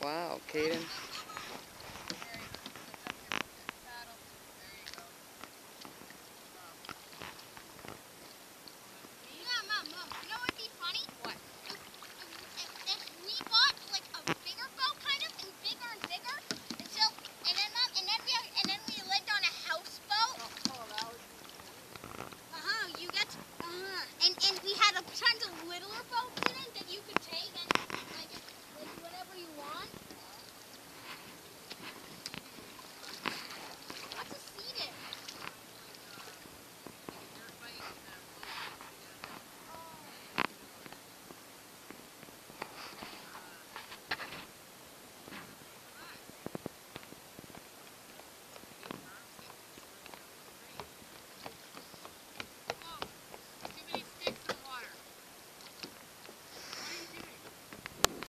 Wow, Caden.